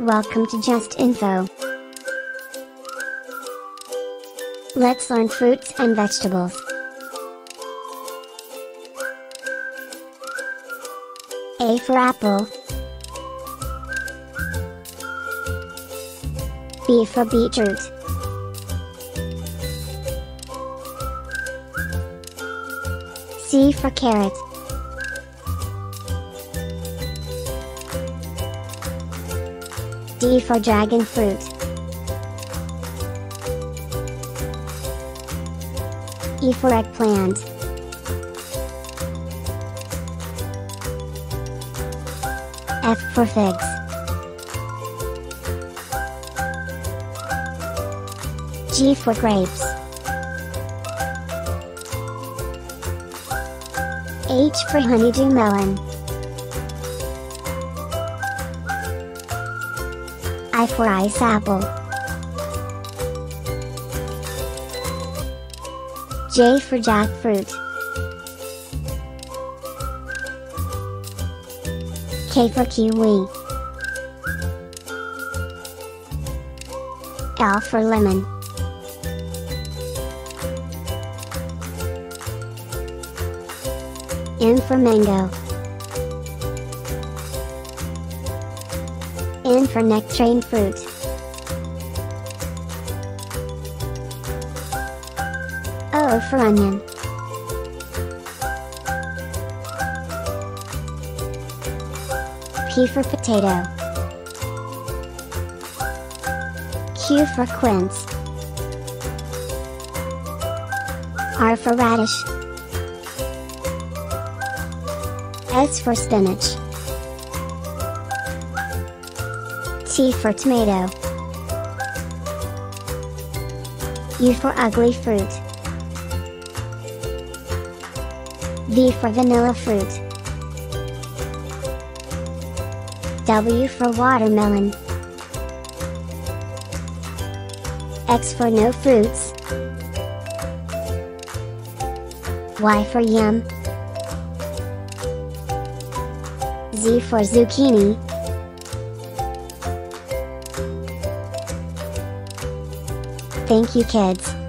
Welcome to Just Info. Let's learn fruits and vegetables. A for apple. B for beetroot. C for carrot. D for dragon fruit. E for eggplant. F for figs. G for grapes. H for honeydew melon. I for ice apple. J for jackfruit. K for kiwi. L for lemon. M for mango. N for nectarine fruit. O oh, for onion. P for potato. Q for quince. R for radish. S for spinach. T for tomato. U for ugli fruit. V for vanilla fruit. W for watermelon. X for no fruits. Y for yam. Z for zucchini. Thank you kids.